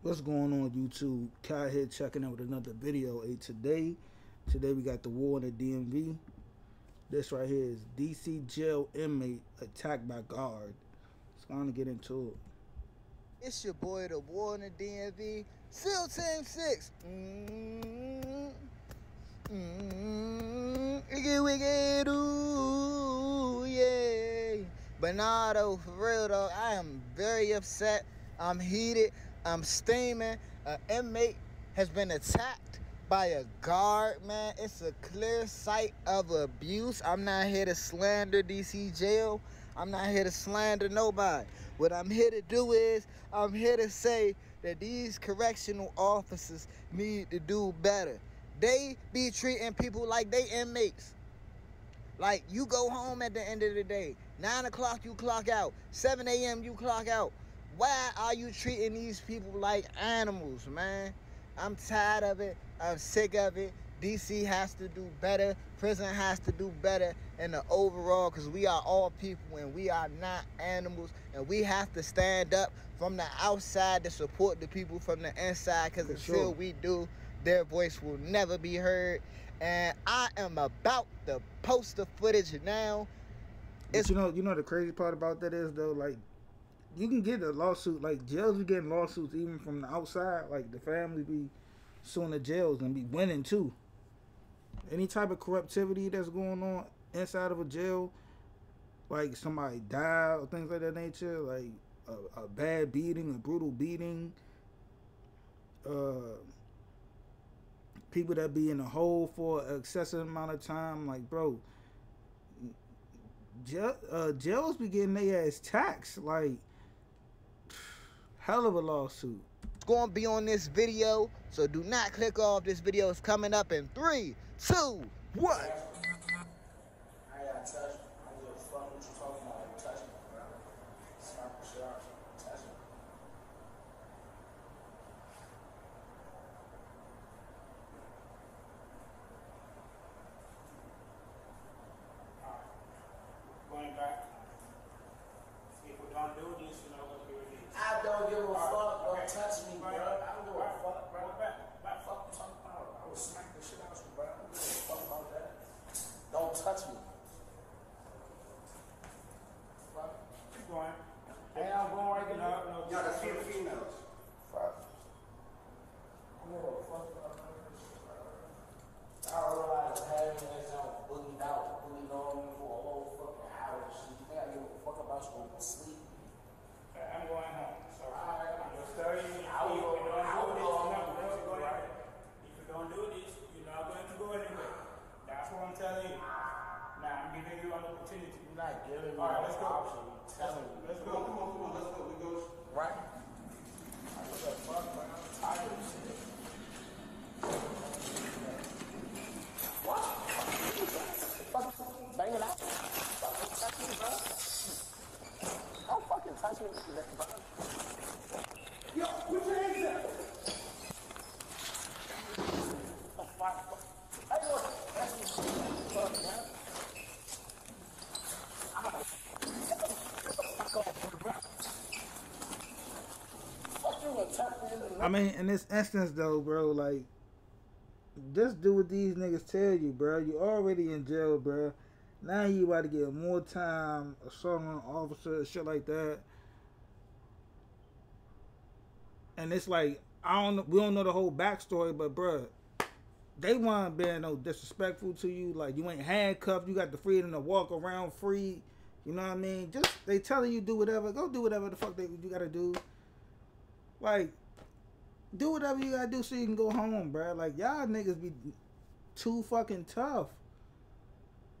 What's going on YouTube? Kai here checking out with another video. Hey, today, today we got the war in the DMV. This right here is DC jail inmate attacked by guard. Let's go get into it. It's your boy, the war in the DMV, SEAL Team 6. Mm-hmm. Mm-hmm. Yeah. Though, for real, though, I am very upset. I'm heated. I'm steaming. An inmate has been attacked by a guard, man. It's a clear sight of abuse. I'm not here to slander DC jail. I'm not here to slander nobody. What I'm here to do is I'm here to say that these correctional officers need to do better. They be treating people like they inmates. Like you go home at the end of the day. Nine o'clock you clock out. 7 a.m. you clock out. Why are you treating these people like animals, man? I'm tired of it. I'm sick of it. DC has to do better. Prison has to do better in the overall because we are all people and we are not animals. And we have to stand up from the outside to support the people from the inside because until sure. we do, their voice will never be heard. And I am about to post the footage now. It's, you know, you know the crazy part about that is though, like you can get a lawsuit like jails be getting lawsuits even from the outside. Like the family be suing the jails and be winning too. Any type of corruptivity that's going on inside of a jail, like somebody died or things like that nature, like a, a bad beating, a brutal beating, uh, people that be in a hole for excessive amount of time, like bro, jail, uh, jails be getting their ass taxed, like hell of a lawsuit. It's gonna be on this video, so do not click off. This video is coming up in three, two, one. I got touched. I don't give a fuck what you talking about. You touch me, bro. Slap the shit out. Touch me. Going back. If we don't do this, you know what we do. I don't give a fuck. Don't touch me, bro. I don't give a Right. fuck, bro. Right back. Back. Fuck you talking about? I will smack the shit out you, bro. I don't give a fuck about that. Don't touch me. Fuck. Keep going. Hey, I'm going right No, there. no. Y'all got two females. Fuck. I don't give a fuck about that shit, bro. I realize having this out bullied out, bullied on for a whole fucking hour and shit. You think I give a fuck about you going to sleep? Okay, I'm going home. So Alright. I'm just telling you, if I will you go- don't I will do go this, home. you're not going to go anywhere. If you don't do this, you're not going to go anywhere. That's what I'm telling you. Now I'm giving you an opportunity. You're not giving me All right, an let's go. option. I'm telling you. Let's Come on, go. come on, come on, let's go. We go. Right? I give a fuck, bro. I'm tired of shit. What? Fucking bang it out. Fucking touch me, bro. Don't fucking touch me, bro. Yo, put your hands up. The fuck? Hey, look. That's me. Fuck, man. Fuck you gonna touch me in the I mean, in this instance though, bro, like just do what these niggas tell you, bro. You already in jail, bro. Now you about to get more time, assault on officer, shit like that. And it's like I don't we don't know the whole backstory, but bro, they want being no disrespectful to you. Like you ain't handcuffed, you got the freedom to walk around free. You know what I mean? Just they telling you do whatever, go do whatever the fuck they you gotta do. Like do whatever you gotta do so you can go home, bro. Like y'all niggas be too fucking tough.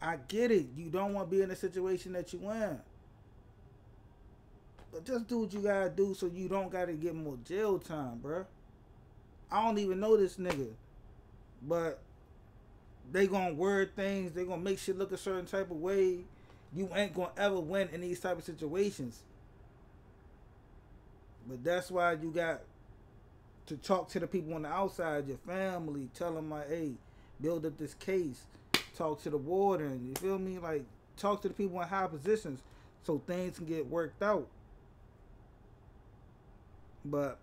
I get it. You don't want to be in a situation that you in. But just do what you gotta do so you don't gotta get more jail time, bro. I don't even know this nigga. But they gonna word things, they gonna make shit look a certain type of way. You ain't gonna ever win in these type of situations. But that's why you got to talk to the people on the outside, your family, tell them like, hey, build up this case, talk to the warden, you feel me? Like talk to the people in high positions so things can get worked out. But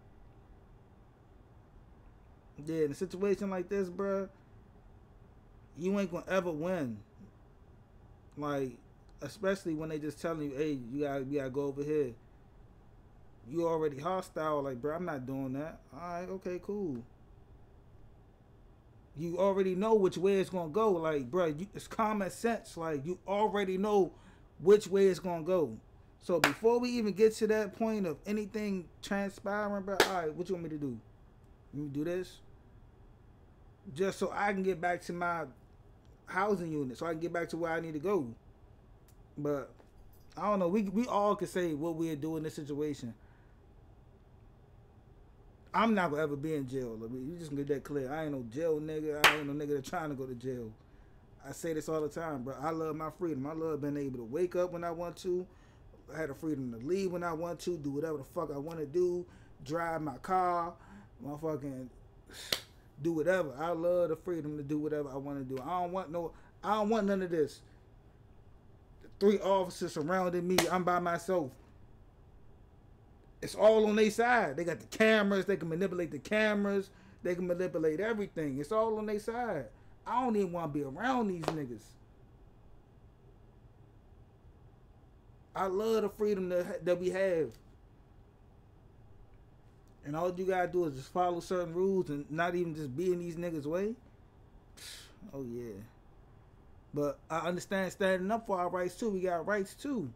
Yeah, in a situation like this, bruh, you ain't gonna ever win. Like, especially when they just telling you, hey, you gotta, you gotta go over here. You already hostile, like, bro, I'm not doing that. All right, okay, cool. You already know which way it's gonna go, like, bro. You, it's common sense, like, you already know which way it's gonna go. So before we even get to that point of anything transpiring, bro, all right, what you want me to do? Let me do this, just so I can get back to my housing unit, so I can get back to where I need to go. But I don't know. We we all can say what we're doing in this situation. I'm not gonna ever be in jail. You just get that clear. I ain't no jail nigga. I ain't no nigga that trying to go to jail. I say this all the time, bro. I love my freedom. I love being able to wake up when I want to. I had the freedom to leave when I want to, do whatever the fuck I want to do, drive my car, motherfucking do whatever. I love the freedom to do whatever I want to do. I don't want no. I don't want none of this. Three officers surrounding me. I'm by myself. It's all on their side. They got the cameras. They can manipulate the cameras. They can manipulate everything. It's all on their side. I don't even want to be around these niggas. I love the freedom that, that we have. And all you gotta do is just follow certain rules and not even just be in these niggas' way. Oh yeah. But I understand standing up for our rights too. We got rights too.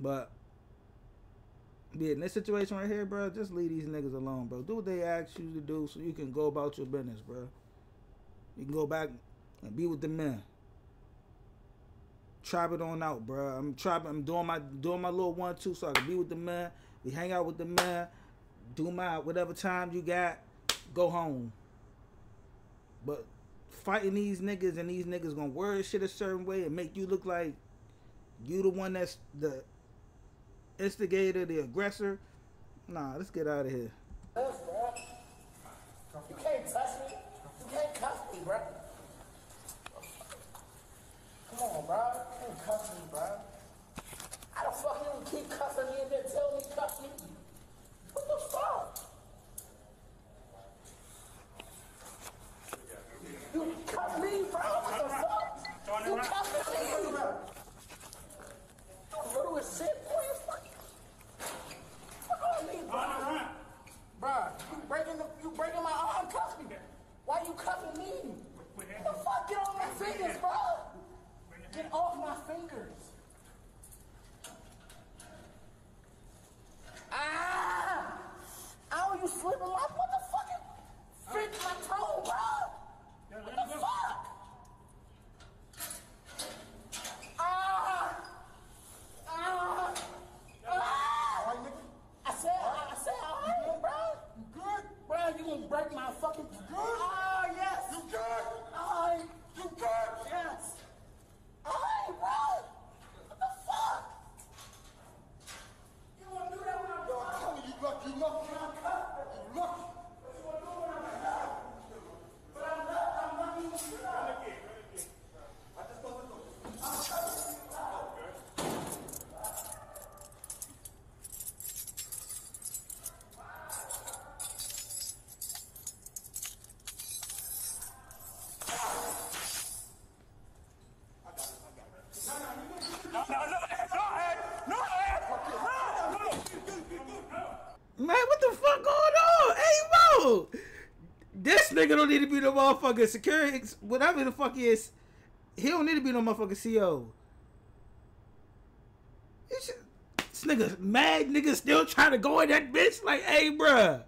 But yeah, in this situation right here, bro, just leave these niggas alone, bro. Do what they ask you to do so you can go about your business, bro. You can go back and be with the men. Trap it on out, bro. I'm trapping. I'm doing my doing my little one two, so I can be with the man. We hang out with the man. Do my whatever time you got. Go home. But fighting these niggas and these niggas gonna word shit a certain way and make you look like you the one that's the instigator, the aggressor. Nah, let's get out of here. You can't touch me. You can't cuff me, bro. Come on, bro. You can't cuff me, bro. How the fuck you keep cuffing me and then tell me cuff me? What the fuck? You cuff me, bro? What the fuck? You cuffing me? You little as shit, boy. You fucking. Fuck on me, bro. Bruh, you breaking the, you breaking my arm, cuff me. Why you cuffing me? What the fuck? Get off my fingers, bro. Get off my fingers. Ah! Ow, you slipping my what the fucking fit my toe, bro? What the fuck? Ah! Ah! Ah! I said, I said, all right, bro. You good? Bro, you gonna break my fucking. You good? Oh, yes. You good? All right. You good? Yes. All right, bro. What the fuck? You wanna do that when I'm done? You lucky, you lucky. You lucky. But I'm not, I'm not even Man, what the fuck going on? This nigga don't need to be no motherfucking security, whatever the fuck he is. He don't need to be no motherfucking CO. Should- This nigga mad nigga still trying to go in that bitch like, hey, bruh,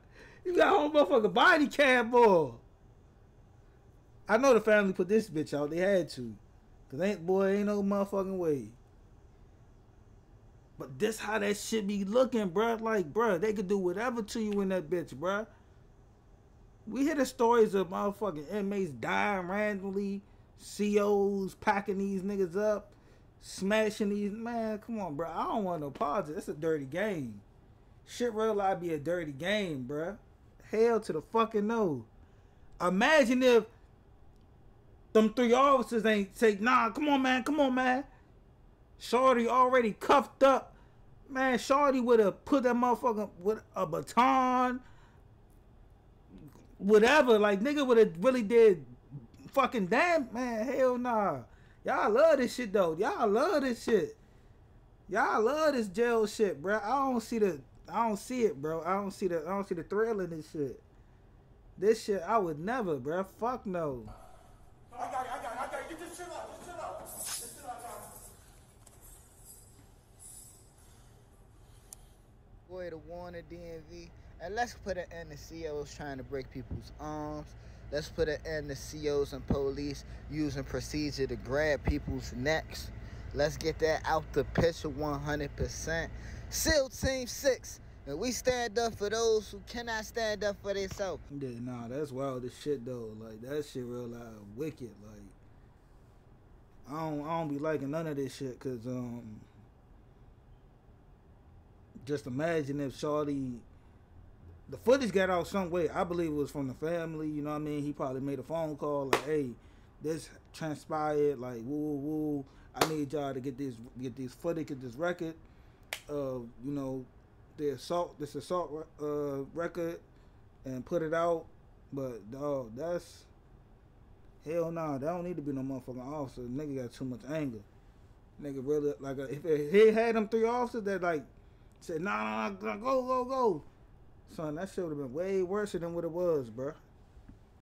you got a whole motherfucking body cam, boy. I know the family put this bitch out. They had to. Cause ain't boy ain't no motherfucking way. But this how that shit be looking, bruh. Like, bruh, they could do whatever to you in that bitch, bruh. We hear the stories of motherfucking inmates dying randomly, COs packing these niggas up, smashing these. Man, come on, bro. I don't want no politics. It's a dirty game. Shit real life be a dirty game, bro. Hell to the fucking no. Imagine if them three officers ain't say, nah, come on, man, come on, man. Shorty already cuffed up. Man, Shorty would have put that motherfucker with a baton, whatever. Like nigga would have really did fucking damn man. Hell nah. Y'all love this shit though. Y'all love this shit. Y'all love this jail shit, bro. I don't see the. I don't see it, bro. I don't see the. I don't see the thrill in this shit. This shit, I would never, bro. Fuck no. I got I got Boy, the DMV. And let's put an end to COs trying to break people's arms. Let's put an end to COs and police using procedure to grab people's necks. Let's get that out the picture 100%. SEAL Team 6. And we stand up for those who cannot stand up for themselves. Yeah, nah, that's wild as shit though. Like that shit real loud, wicked. Like I don't, I don't be liking none of this shit, cause um, just imagine if Shorty, the footage got out some way. I believe it was from the family. You know what I mean? He probably made a phone call like, "Hey, this transpired. Like, woo, woo. I need y'all to get this, get this footage, get this record of, you know, the assault, this assault uh, record, and put it out." But dog, that's hell nah. That don't need to be no motherfucking officer. Nigga got too much anger. Nigga really like if if he had them three officers that like said nah, nah, nah go go go, son, that shit would have been way worse than what it was, bruh.